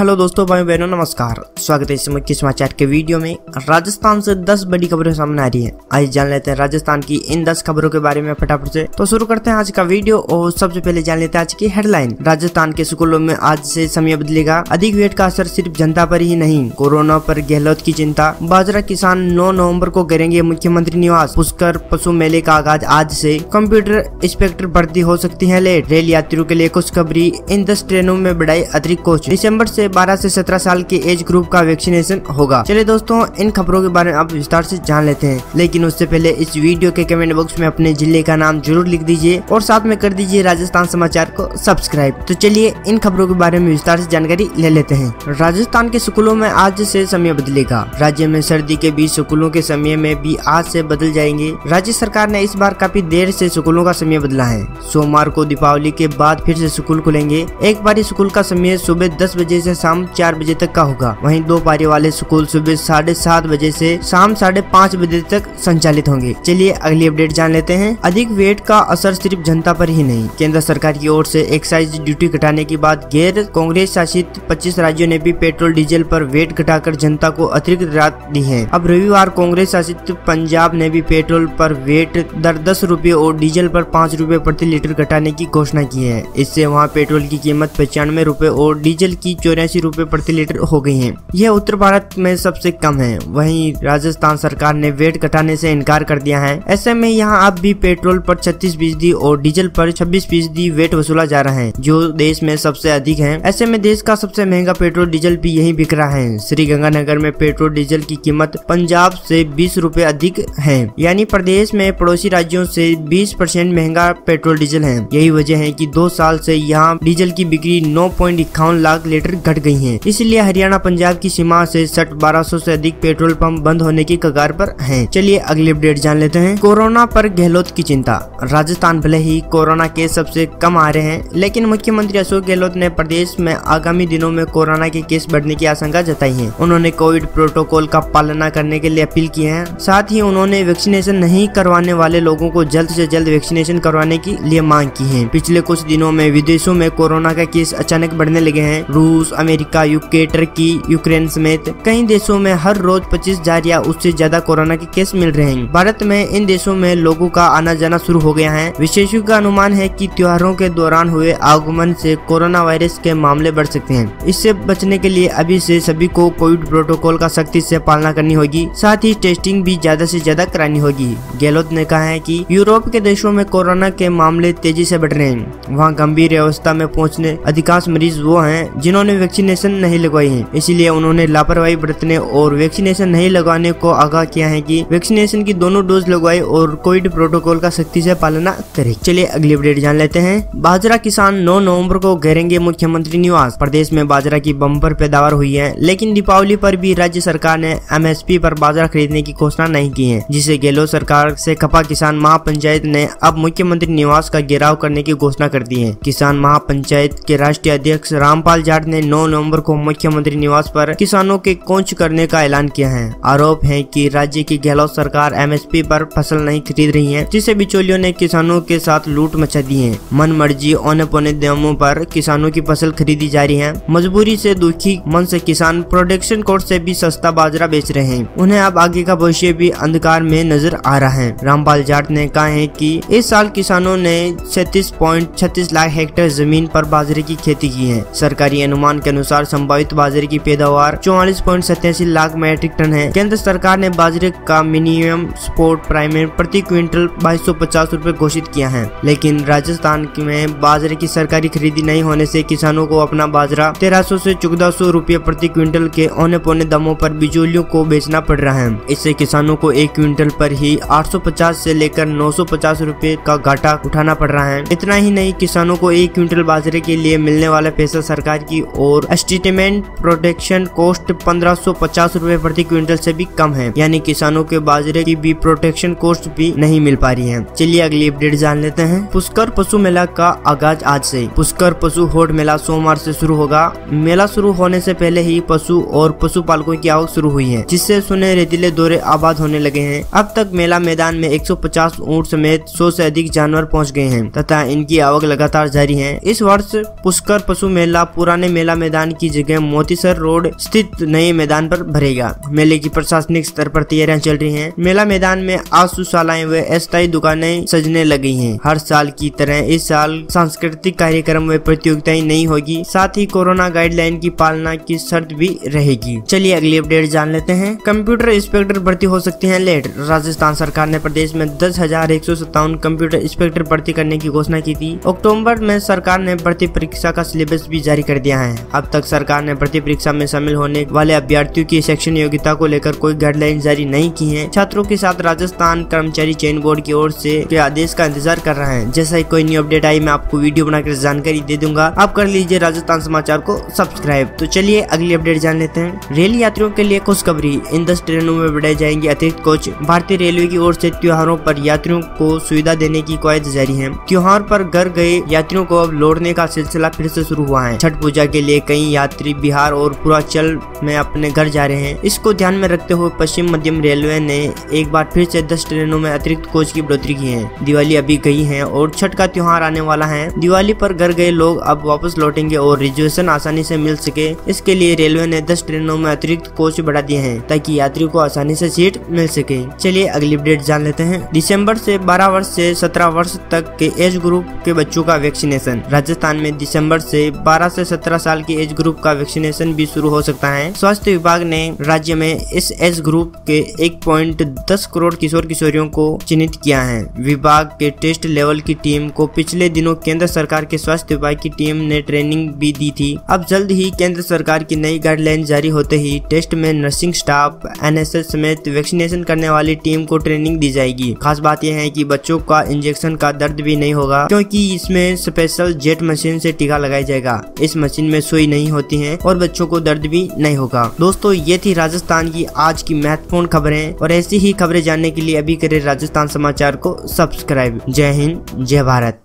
Hello दोस्तों, भाई बहनों, नमस्कार। स्वागत है इस के समाचार के वीडियो में। राजस्थान से 10 बड़ी खबरें सामने आ रही हैं। आज जान लेते हैं राजस्थान की इन 10 खबरों के बारे में फटाफट से। तो शुरू करते हैं आज का वीडियो और सबसे पहले जान लेते हैं आज की हेडलाइन राजस्थान के स्कूलों में आज से समय बदलेगा। अधिक वेट का असर सिर्फ़ जनता पर ही नहीं, कोरोना पर गहलोत की चिंता। बाजरा किसान नौ नवंबर को करेंगे मुख्यमंत्री निवास। पुष्कर, पशु मेले का आगाज़ आज से। कंप्यूटर इंस्पेक्टर भर्ती हो सकती है लेट रेल यात्रियों के लिए खुशखबरी। इन दस ट्रेनों में बढ़ाई अतिरिक्त कोच दिसंबर से 12 से 17 साल के एज ग्रुप का वैक्सीनेशन होगा। चलिए दोस्तों, इन खबरों के बारे में आप विस्तार से जान लेते हैं। लेकिन उससे पहले इस वीडियो के कमेंट बॉक्स में अपने ज़िले का नाम ज़रूर लिख दीजिए और साथ में कर दीजिए राजस्थान समाचार को सब्सक्राइब तो चलिए इन खबरों के बारे में विस्तार से जानकारी ले लेते हैं। राजस्थान के स्कूलों में आज से समय बदलेगा। राज्य में सर्दी के बीच स्कूलों के समय में भी आज से बदल जाएँगे। राज्य सरकार ने इस बार काफ़ी देर से स्कूलों का समय बदला है। सोमवार को दीपावली के बाद फिर से स्कूल खुलेंगे। एक बार स्कूल का समय सुबह दस बजे से शाम चार बजे तक का होगा। वहीं दो पारी वाले स्कूल सुबह साढ़े सात बजे से शाम साढ़े पाँच बजे तक संचालित होंगे। चलिए अगली अपडेट जान लेते हैं। अधिक वेट का असर सिर्फ़ जनता पर ही नहीं। केंद्र सरकार की ओर से एक्साइज ड्यूटी घटाने के बाद गैर कांग्रेस शासित 25 राज्यों ने भी पेट्रोल, डीजल पर वेट घटाकर जनता को अतिरिक्त राहत दी है। अब रविवार कांग्रेस शासित पंजाब ने भी पेट्रोल पर वेट दर दस रूपए और डीजल पर पाँच रूपए प्रति लीटर घटाने की घोषणा की है। इससे वहाँ पेट्रोल की कीमत पचानवे रूपए और डीजल की चौरासी रूपए प्रति लीटर हो गई है। यह उत्तर भारत में सबसे कम है। वहीं राजस्थान सरकार ने वेट घटाने से इनकार कर दिया है। ऐसे में यहाँ अब भी पेट्रोल पर छत्तीस फ़ीसदी और डीजल पर छब्बीस फ़ीसदी वेट वसूला जा रहा है, जो देश में सबसे अधिक है। ऐसे में देश का सबसे महँगा पेट्रोल डीजल भी यही बिक रहा है। श्री गंगानगर में पेट्रोल डीजल की कीमत पंजाब से बीस रूपए अधिक है। यानी प्रदेश में पड़ोसी राज्यों से बीस परसेंट महँगा पेट्रोल डीजल है। यही वजह है की दो साल ऐसी यहाँ डीजल की बिक्री नौ लाख लीटर घट गई है। इसलिए हरियाणा, पंजाब की सीमा से सठ, बारह सौ ऐसी अधिक पेट्रोल पंप बंद होने की कगार पर हैं। चलिए अगली अपडेट जान लेते हैं। कोरोना पर गहलोत की चिंता। राजस्थान भले ही कोरोना केस सबसे कम आ रहे हैं, लेकिन मुख्यमंत्री अशोक गहलोत ने प्रदेश में आगामी दिनों में कोरोना के केस बढ़ने की आशंका जताई है। उन्होंने कोविड प्रोटोकॉल का पालना करने के लिए अपील की है। साथ ही उन्होंने वैक्सीनेशन नहीं करवाने वाले लोगों को जल्द से जल्द वैक्सीनेशन करवाने की लिए मांग की है। पिछले कुछ दिनों में विदेशों में कोरोना का केस अचानक बढ़ने लगे हैं। रूस अमेरिका, यूके, टर्की, यूक्रेन समेत कई देशों में हर रोज पच्चीस हज़ार या उससे ज़्यादा कोरोना के केस मिल रहे हैं। भारत में इन देशों में लोगों का आना जाना शुरू हो गया है। विशेषज्ञों का अनुमान है कि त्योहारों के दौरान हुए आगमन से कोरोना वायरस के मामले बढ़ सकते हैं। इससे बचने के लिए अभी से सभी को कोविड प्रोटोकॉल का सख्ती से पालना करनी होगी। साथ ही टेस्टिंग भी ज़्यादा से ज़्यादा करानी होगी। गहलोत ने कहा है कि यूरोप के देशों में कोरोना के मामले तेज़ी से बढ़ रहे हैं। वहाँ गंभीर अवस्था में पहुँचने अधिकांश मरीज़ वो हैं जिन्होंने वैक्सीनेशन नहीं लगवाई है। इसीलिए उन्होंने लापरवाही बरतने और वैक्सीनेशन नहीं लगवाने को आगाह किया है कि वैक्सीनेशन की दोनों डोज लगवाए और कोविड प्रोटोकॉल का सख्ती से पालना करे। चलिए अगली अपडेट जान लेते हैं। बाजरा किसान 9 नवंबर को घेरेंगे मुख्यमंत्री निवास। प्रदेश में बाजरा की बम्पर पैदावार हुई है, लेकिन दीपावली पर भी राज्य सरकार ने एमएसपी पर बाजरा खरीदने की घोषणा नहीं की है, जिसे गहलोत सरकार से खपा किसान महापंचायत ने अब मुख्यमंत्री निवास का घेराव करने की घोषणा कर दी है। किसान महापंचायत के राष्ट्रीय अध्यक्ष रामपाल जाट ने 9 नवंबर को मुख्यमंत्री निवास पर किसानों के कोच करने का ऐलान किया है। आरोप है कि राज्य की गहलोत सरकार एमएसपी पर फ़सल नहीं खरीद रही है जिसे बिचौलियों ने किसानों के साथ लूट मचा दी है। मन मर्ज़ी औने पौने दामों पर किसानों की फ़सल खरीदी जा रही है। मजबूरी से दुखी मन से किसान प्रोडक्शन कोर्ट से भी सस्ता बाजरा बेच रहे हैं। उन्हें अब आगे का भविष्य भी अंधकार में नज़र आ रहा है। रामपाल जाट ने कहा है कि इस साल किसानों ने सैतीस लाख हेक्टेयर ज़मीन पर बाजरे की खेती की है। सरकारी अनुमान के अनुसार संभावित बाजरे की पैदावार चौवालीस लाख मैट्रिक टन है। केंद्र सरकार ने बाजरे का मिनिमम स्पोर्ट प्राइमेट प्रति क्विंटल बाईस सौ पचास रूपए घोषित किया है। लेकिन राजस्थान में बाजरे की सरकारी खरीदी नहीं होने से किसानों को अपना बाजरा तेरह सौ ऐसी चौदह सौ रूपए प्रति क्विंटल के औने पौने दामों पर बिचौलियों को बेचना पड़ रहा है। इससे किसानों को एक क्विंटल पर ही 850 से लेकर 950 रुपए का घाटा उठाना पड़ रहा है। इतना ही नहीं, किसानों को एक क्विंटल बाजरे के लिए मिलने वाला पैसा सरकार की और एस्टिमेट प्रोटेक्शन कॉस्ट पंद्रह सौ पचास रूपए प्रति क्विंटल से भी कम है। यानी किसानों के बाजरे की भी प्रोटेक्शन कॉस्ट भी नहीं मिल पा रही है। चलिए अगली अपडेट जान लेते हैं। पुष्कर पशु मेला का आगाज़ आज से। पुष्कर पशु होट मेला सोमवार से शुरू होगा। मेला शुरू होने से पहले ही पशु और पशुपालकों की आवक शुरू हुई है, जिससे सुने रेतीले दौरे आबाद होने लगे हैं। अब तक मेला मैदान में 150 ऊँट समेत 100 से अधिक जानवर पहुँच गए हैं, तथा इनकी आवक लगातार जारी है। इस वर्ष पुष्कर पशु मेला पुराने मेला मैदान मैदान की जगह मोतीसर रोड स्थित नए मैदान पर भरेगा। मेले की प्रशासनिक स्तर पर तैयारियाँ चल रही हैं। मेला मैदान में आशुशालाएँ व अस्थायी दुकानें सजने लगी हैं। हर साल की तरह इस साल सांस्कृतिक कार्यक्रम व प्रतियोगिताएँ नहीं होगी। साथ ही कोरोना गाइडलाइन की पालना की शर्त भी रहेगी। चलिए अगली अपडेट जान लेते हैं। कंप्यूटर इंस्पेक्टर भर्ती हो सकती है लेट। राजस्थान सरकार ने प्रदेश में दस हज़ार एक सौ सत्तावन कंप्यूटर इंस्पेक्टर भर्ती करने की घोषणा की थी। अक्टूबर में सरकार ने भर्ती परीक्षा का सिलेबस भी जारी कर दिया है। अब तक सरकार ने भर्ती परीक्षा में शामिल होने वाले अभ्यर्थियों की शैक्षणिक योग्यता को लेकर कोई गाइडलाइन जारी नहीं की है। छात्रों के साथ राजस्थान कर्मचारी चयन बोर्ड की ओर से के आदेश का इंतज़ार कर रहे हैं। जैसा ही कोई न्यू अपडेट आई, मैं आपको वीडियो बनाकर जानकारी दे दूँगा। आप कर लीजिए राजस्थान समाचार को सब्सक्राइब तो चलिए अगली अपडेट जान लेते हैं। रेल यात्रियों के लिए खुशखबरी। इन दस ट्रेनों में बढ़ाए जाएँगे अतिरिक्त कोच। भारतीय रेलवे की ओर से त्योहारों पर यात्रियों को सुविधा देने की कवायद जारी है। त्योहार पर घर गए यात्रियों को अब लौटने का सिलसिला फिर से शुरू हुआ है। छठ पूजा के लिए कई यात्री बिहार और पूर्वांचल में अपने घर जा रहे हैं। इसको ध्यान में रखते हुए पश्चिम मध्यम रेलवे ने एक बार फिर से दस ट्रेनों में अतिरिक्त कोच की बढ़ोतरी की है। दिवाली अभी गई है और छठ का त्योहार आने वाला है। दिवाली पर घर गए लोग अब वापस लौटेंगे और रिजर्वेशन आसानी से मिल सके। इसके लिए रेलवे ने दस ट्रेनों में अतिरिक्त कोच बढ़ा दिए हैं ताकि यात्रियों को आसानी से सीट मिल सके। चलिए अगली अपडेट जान लेते हैं। दिसंबर से 12 वर्ष से 17 वर्ष तक के एज ग्रुप के बच्चों का वैक्सीनेशन। राजस्थान में दिसंबर से 12 से 17 साल के एज ग्रुप का वैक्सीनेशन भी शुरू हो सकता है। स्वास्थ्य विभाग ने राज्य में इस एज ग्रुप के एक पॉइंट दस करोड़ किशोर किशोरियों को चिन्हित किया है। विभाग के टेस्ट लेवल की टीम को पिछले दिनों केंद्र सरकार के स्वास्थ्य विभाग की टीम ने ट्रेनिंग भी दी थी। अब जल्द ही केंद्र सरकार की नई गाइडलाइन जारी होते ही टेस्ट में नर्सिंग स्टाफ, एनएसएस समेत वैक्सीनेशन करने वाली टीम को ट्रेनिंग दी जाएगी। खास बात यह है कि बच्चों का इंजेक्शन का दर्द भी नहीं होगा, क्योंकि इसमें स्पेशल जेट मशीन से टीका लगाया जाएगा। इस मशीन में सुई नहीं होती है और बच्चों को दर्द भी नहीं होगा। दोस्तों, ये थी राजस्थान की आज की महत्वपूर्ण खबरें और ऐसी ही खबरें जानने के लिए अभी करें राजस्थान समाचार को सब्सक्राइब। जय हिंद, जय भारत।